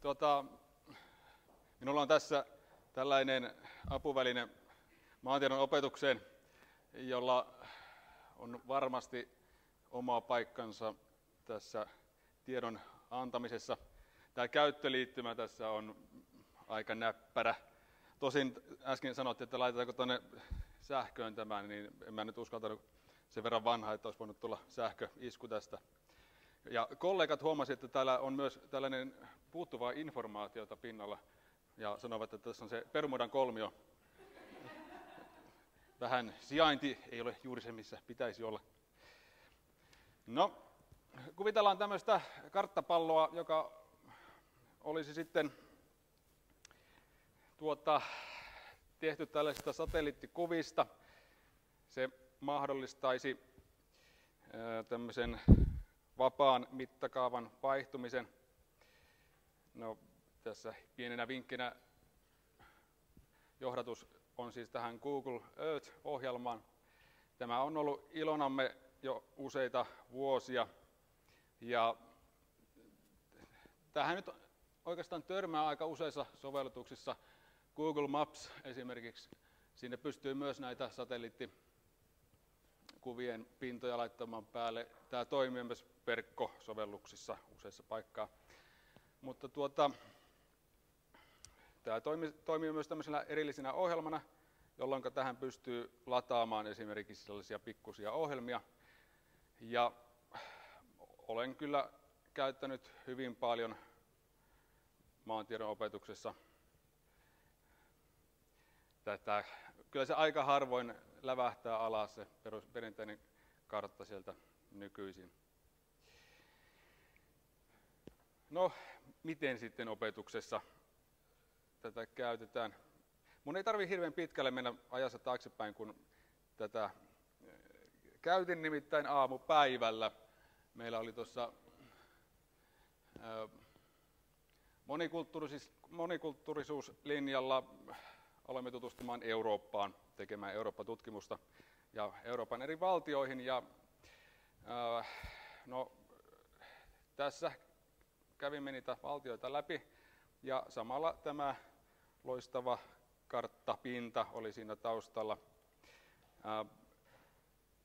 Tuota, minulla on tässä tällainen apuväline maantiedon opetukseen, jolla on varmasti oma paikkansa tässä tiedon antamisessa. Tämä käyttöliittymä tässä on aika näppärä. Tosin äsken sanottiin, että laitetaanko tuonne sähköön tämän, niin en mä nyt uskaltanut sen verran vanha, että olisi voinut tulla sähköisku tästä. Ja kollegat huomasivat, että täällä on myös tällainen puuttuvaa informaatiota pinnalla ja sanovat, että tässä on se Permudan kolmio. Vähän sijainti ei ole juuri se, missä pitäisi olla. No, kuvitellaan tämmöistä karttapalloa, joka olisi sitten tuota, tehty tällaisista satelliittikuvista. Se mahdollistaisi tämmöisen vapaan mittakaavan vaihtumisen. No, tässä pienenä vinkkinä johdatus on siis tähän Google Earth-ohjelmaan. Tämä on ollut ilonamme jo useita vuosia. Ja tähän nyt oikeastaan törmää aika useissa sovellutuksissa. Google Maps esimerkiksi, sinne pystyy myös näitä satelliittikuvien pintoja laittamaan päälle. Tämä toimii myös verkkosovelluksissa useissa paikkaa. Mutta tuota, tämä toimii, toimii myös tämmöisenä erillisenä ohjelmana, jolloin tähän pystyy lataamaan esimerkiksi sellaisia pikkusia ohjelmia. Ja olen kyllä käyttänyt hyvin paljon maantiedon opetuksessa tätä. Kyllä se aika harvoin lävähtää alas se perinteinen kartta sieltä nykyisin. No, miten sitten opetuksessa tätä käytetään? Mun ei tarvi hirveän pitkälle mennä ajassa taaksepäin, kun tätä eh, käytin nimittäin aamupäivällä. Meillä oli tuossa eh, monikulttuurisuus, monikulttuurisuuslinjalla olemme tutustumaan Eurooppaan, tekemään Eurooppa-tutkimusta ja Euroopan eri valtioihin. Ja, äh, no, tässä kävimme niitä valtioita läpi ja samalla tämä loistava karttapinta oli siinä taustalla. Äh,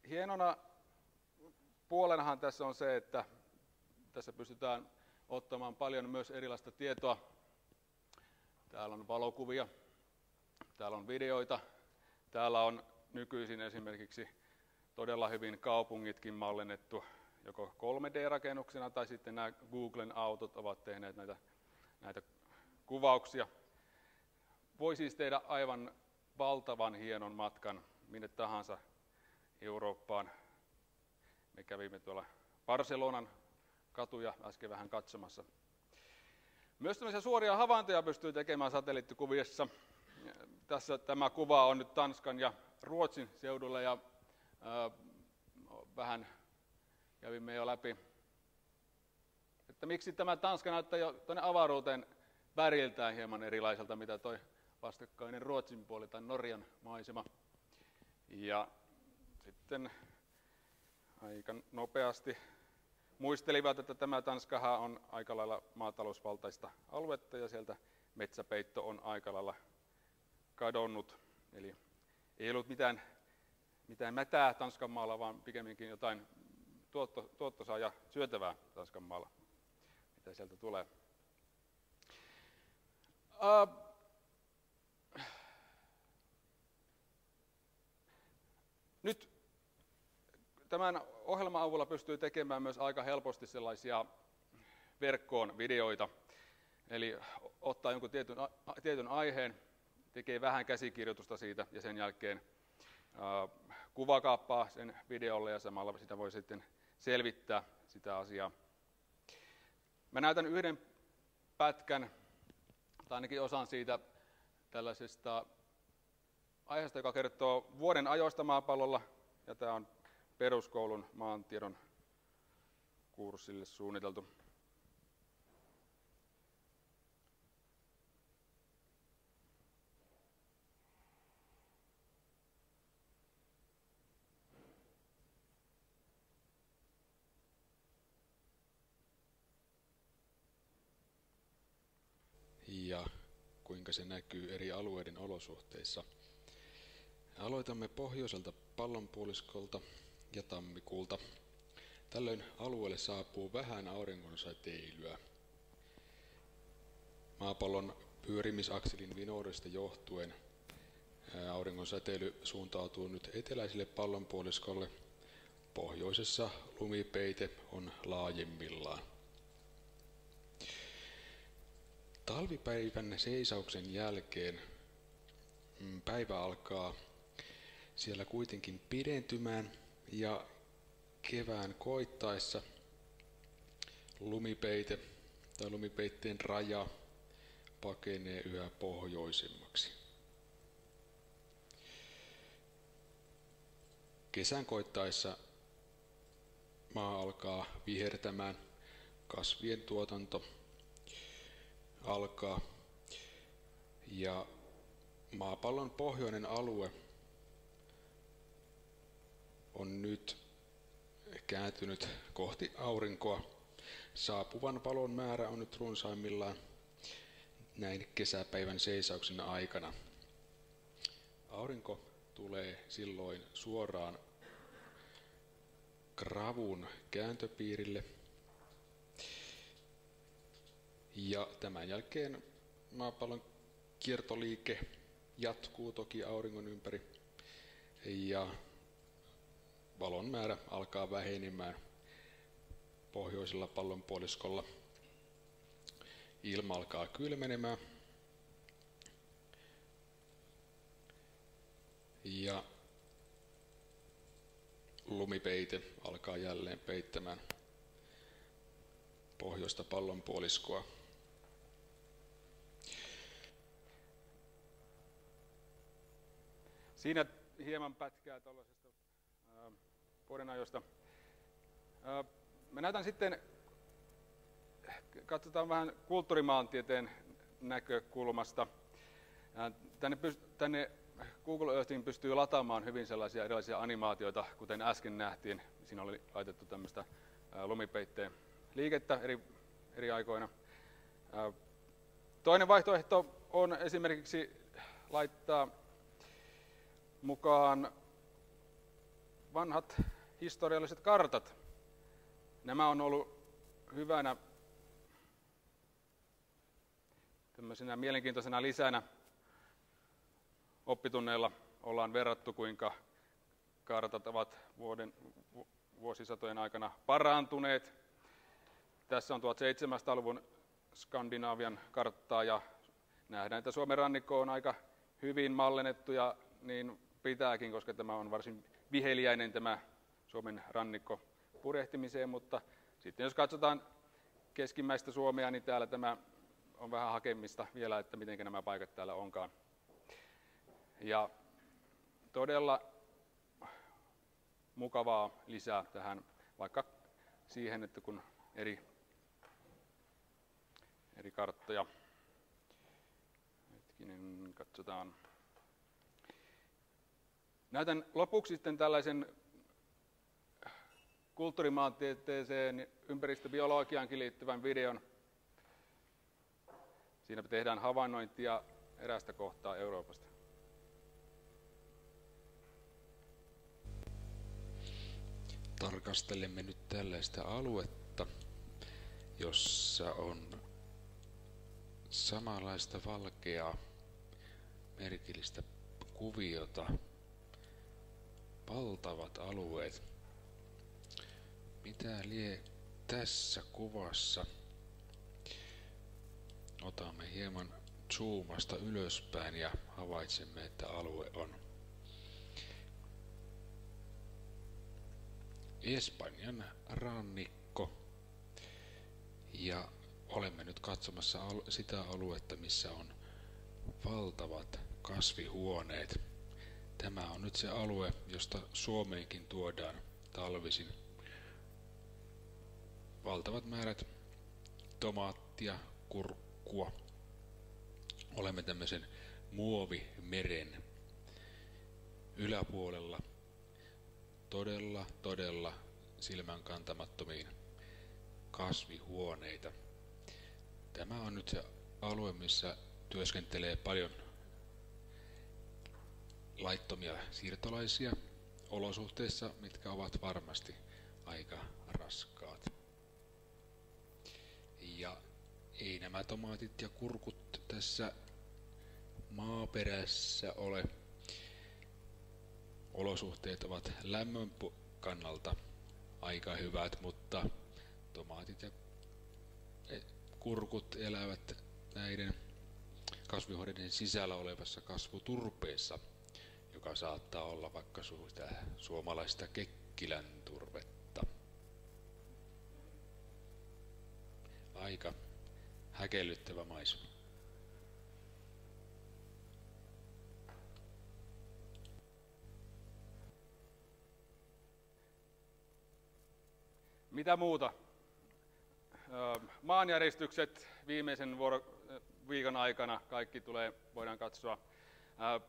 hienona puolenahan tässä on se, että tässä pystytään ottamaan paljon myös erilaista tietoa. Täällä on valokuvia, täällä on videoita, täällä on nykyisin esimerkiksi todella hyvin kaupungitkin mallinnettu joko 3D-rakennuksena tai sitten nämä Googlen autot ovat tehneet näitä, näitä kuvauksia. Voi siis tehdä aivan valtavan hienon matkan minne tahansa Eurooppaan. Me kävimme tuolla Barcelonan katuja äsken vähän katsomassa. Myös suoria havaintoja pystyy tekemään satelliittikuvissa. Tässä tämä kuva on nyt Tanskan ja Ruotsin seudulla ja äh, vähän kävimme jo läpi, että miksi tämä Tanska näyttää jo tuonne avaruuteen väriltään hieman erilaiselta, mitä toi vastakkainen Ruotsin puoli tai Norjan maisema. Ja sitten aika nopeasti muistelivat, että tämä Tanskahan on aika lailla maatalousvaltaista aluetta ja sieltä metsäpeitto on aika lailla kadonnut. Eli ei ollut mitään, mitään mätää Tanskan maalla, vaan pikemminkin jotain tuotto, tuottosaa ja syötävää Tanskan maalla, mitä sieltä tulee. Uh, nyt Tämän ohjelman avulla pystyy tekemään myös aika helposti sellaisia verkkoon videoita. Eli ottaa jonkun tietyn, tietyn aiheen, tekee vähän käsikirjoitusta siitä ja sen jälkeen kuvakaappaa sen videolle ja samalla sitä voi sitten selvittää sitä asiaa. Mä näytän yhden pätkän, tai ainakin osan siitä tällaisesta aiheesta, joka kertoo vuoden ajoista maapallolla, ja tämä on peruskoulun maantiedon kurssille suunniteltu. Kuinka se näkyy eri alueiden olosuhteissa. Aloitamme pohjoiselta pallonpuoliskolta ja tammikuulta. Tällöin alueelle saapuu vähän auringonsäteilyä. Maapallon pyörimisakselin vinoudesta johtuen auringon säteily suuntautuu nyt eteläiselle pallonpuoliskolle. Pohjoisessa lumipeite on laajemmillaan. Talvipäivän seisauksen jälkeen mm, päivä alkaa siellä kuitenkin pidentymään ja kevään koittaessa lumipeite tai lumipeitteen raja pakenee yhä pohjoisemmaksi. Kesän koittaessa maa alkaa vihertämään, kasvien tuotanto alkaa ja maapallon pohjoinen alue on nyt kääntynyt kohti aurinkoa. Saapuvan valon määrä on nyt runsaimmillaan näin kesäpäivän seisauksen aikana. Aurinko tulee silloin suoraan gravun kääntöpiirille. Ja tämän jälkeen maapallon kiertoliike jatkuu toki auringon ympäri ja valon määrä alkaa vähenemään pohjoisella pallonpuoliskolla. Ilma alkaa kylmenemään ja lumipeite alkaa jälleen peittämään pohjoista pallonpuoliskoa. Siinä hieman pätkää tuollaisesta vuodenajosta. Me näytän sitten, katsotaan vähän kulttuurimaantieteen näkökulmasta. Tänne, tänne Google Earthin pystyy lataamaan hyvin sellaisia erilaisia animaatioita, kuten äsken nähtiin. Siinä oli laitettu tämmöistä lumipeitteen liikettä eri, eri aikoina. Toinen vaihtoehto on esimerkiksi laittaa mukaan vanhat historialliset kartat. Nämä on ollut hyvänä tämmöisenä mielenkiintoisena lisänä oppitunneilla ollaan verrattu, kuinka kartat ovat vuoden, vuosisatojen aikana parantuneet. Tässä on 1700-luvun Skandinaavian karttaa ja nähdään, että Suomen rannikko on aika hyvin mallennettu ja niin pitääkin, koska tämä on varsin viheliäinen tämä Suomen rannikko purehtimiseen, mutta sitten jos katsotaan keskimmäistä Suomea, niin täällä tämä on vähän hakemista vielä, että miten nämä paikat täällä onkaan. Ja todella mukavaa lisää tähän, vaikka siihen, että kun eri, eri karttoja, hetkinen, katsotaan. Näytän lopuksi sitten tällaisen kulttuurimaantieteeseen ympäristöbiologiaankin liittyvän videon. Siinä tehdään havainnointia erästä kohtaa Euroopasta. tarkastelemme nyt tällaista aluetta, jossa on samanlaista valkeaa merkillistä kuviota, valtavat alueet. Mitä lie tässä kuvassa? Otamme hieman zoomasta ylöspäin ja havaitsemme, että alue on Espanjan rannikko. Ja olemme nyt katsomassa sitä aluetta, missä on valtavat kasvihuoneet. Tämä on nyt se alue, josta Suomeenkin tuodaan talvisin valtavat määrät tomaattia, kurkkua. Olemme tämmöisen muovimeren yläpuolella todella, todella silmän kantamattomiin kasvihuoneita. Tämä on nyt se alue, missä työskentelee paljon laittomia siirtolaisia olosuhteissa, mitkä ovat varmasti aika raskaat. Ja ei nämä tomaatit ja kurkut tässä maaperässä ole. Olosuhteet ovat lämmön kannalta aika hyvät, mutta tomaatit ja e, kurkut elävät näiden kasvihuoneiden sisällä olevassa kasvuturpeessa, joka saattaa olla vaikka suomalaista kekkilän turvetta. Aika häkellyttävä maisema. Mitä muuta? Maanjäristykset viimeisen vuoro, viikon aikana kaikki tulee, voidaan katsoa.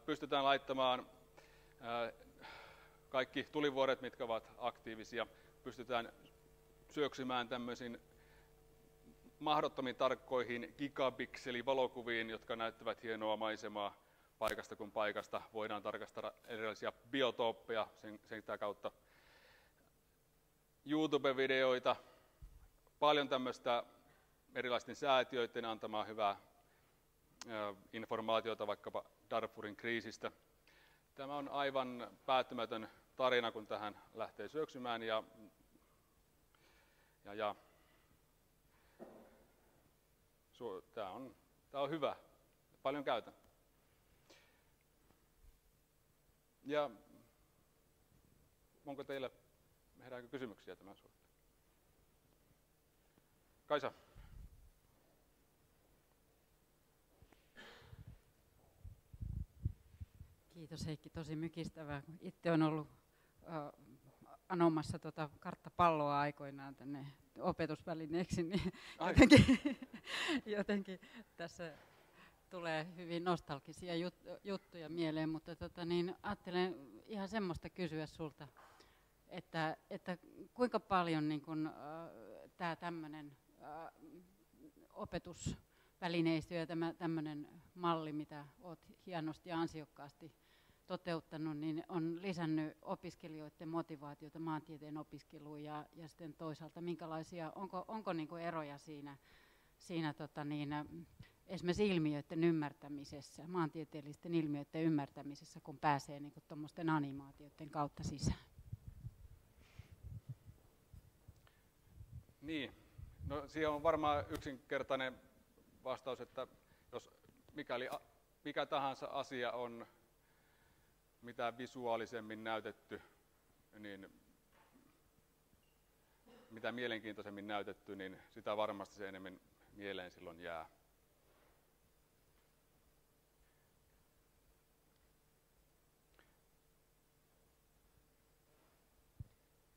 Pystytään laittamaan kaikki tulivuoret, mitkä ovat aktiivisia, pystytään syöksymään tämmöisiin mahdottomiin tarkkoihin gigapikseli-valokuviin, jotka näyttävät hienoa maisemaa paikasta kuin paikasta. Voidaan tarkastella erilaisia biotooppeja sen, sen kautta. YouTube-videoita, paljon tämmöistä erilaisten säätiöiden antamaa hyvää informaatiota vaikkapa Darfurin kriisistä. Tämä on aivan päättymätön tarina, kun tähän lähtee syöksymään ja, ja, ja tämä on, tämä on hyvä. Paljon käytän. Ja onko teillä, herääkö kysymyksiä tämän suhteen? Kaisa. Kiitos Heikki, tosi mykistävää. Itse on ollut äh, anomassa tuota karttapalloa aikoinaan tänne opetusvälineeksi, niin jotenkin, jotenkin tässä tulee hyvin nostalgisia jut, juttuja mieleen, mutta tota, niin ajattelen ihan semmoista kysyä sulta, että, että kuinka paljon niin kun, äh, tämä tämmöinen äh, opetusvälineistö ja tämä tämmöinen malli, mitä olet hienosti ja ansiokkaasti toteuttanut, niin on lisännyt opiskelijoiden motivaatiota maantieteen opiskeluun ja, ja sitten toisaalta minkälaisia, onko, onko niin kuin eroja siinä, siinä tota niin, esimerkiksi ilmiöiden ymmärtämisessä, maantieteellisten ilmiöiden ymmärtämisessä, kun pääsee niin tuommoisten animaatioiden kautta sisään? Niin, no siihen on varmaan yksinkertainen vastaus, että jos mikäli mikä tahansa asia on mitä visuaalisemmin näytetty, niin mitä mielenkiintoisemmin näytetty, niin sitä varmasti se enemmän mieleen silloin jää.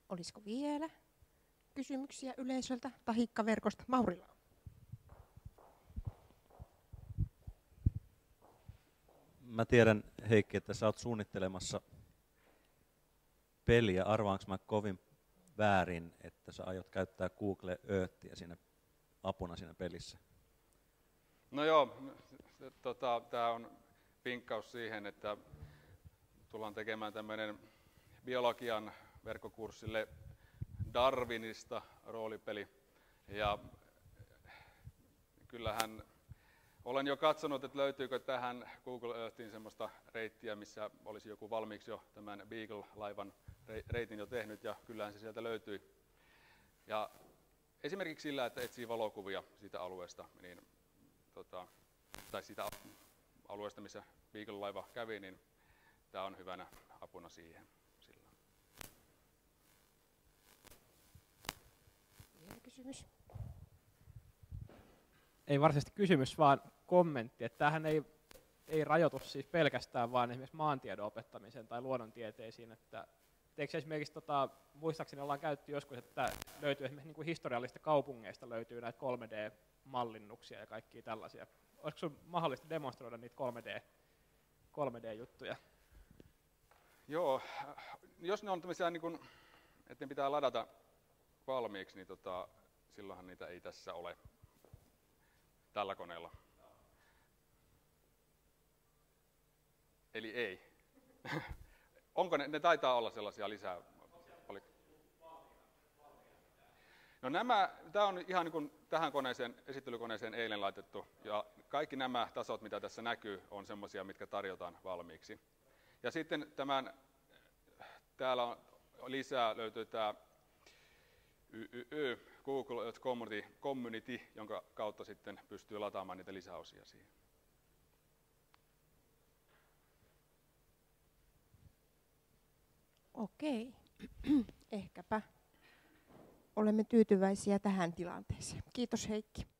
Olisiko vielä kysymyksiä yleisöltä tahikkaverkosta? Maurilla. Mä tiedän, Heikki, että sä oot suunnittelemassa peliä. Arvaanko mä kovin väärin, että sä aiot käyttää Google Earthia siinä apuna siinä pelissä? No joo, tota, tämä on pinkkaus siihen, että tullaan tekemään tämmöinen biologian verkkokurssille Darwinista roolipeli. Ja kyllähän olen jo katsonut, että löytyykö tähän Google Earthiin semmoista reittiä, missä olisi joku valmiiksi jo tämän Beagle-laivan reitin jo tehnyt, ja kyllähän se sieltä löytyi. Ja esimerkiksi sillä, että etsii valokuvia siitä alueesta, niin, tota, tai siitä alueesta, missä Beagle-laiva kävi, niin tämä on hyvänä apuna siihen. Sillä. kysymys? Ei varsinaisesti kysymys, vaan kommentti, että tämähän ei, ei rajoitu siis pelkästään vaan esimerkiksi maantiedon opettamiseen tai luonnontieteisiin, että Eikö esimerkiksi, tota, muistaakseni ollaan käytetty joskus, että löytyy esimerkiksi niin kuin historiallista kaupungeista löytyy näitä 3D-mallinnuksia ja kaikkia tällaisia. Olisiko sinulla mahdollista demonstroida niitä 3D, 3D-juttuja? Joo, jos ne on tämmöisiä, niin kuin, että ne pitää ladata valmiiksi, niin tota, silloinhan niitä ei tässä ole tällä koneella. Eli ei. Onko ne, ne taitaa olla sellaisia lisää? No nämä, tämä on ihan niin kuin tähän koneeseen, esittelykoneeseen eilen laitettu, ja kaikki nämä tasot, mitä tässä näkyy, on semmoisia, mitkä tarjotaan valmiiksi. Ja sitten tämän, täällä on lisää, löytyy tämä YYY, Google Earth Community, jonka kautta sitten pystyy lataamaan niitä lisäosia siihen. Okei. Ehkäpä olemme tyytyväisiä tähän tilanteeseen. Kiitos Heikki.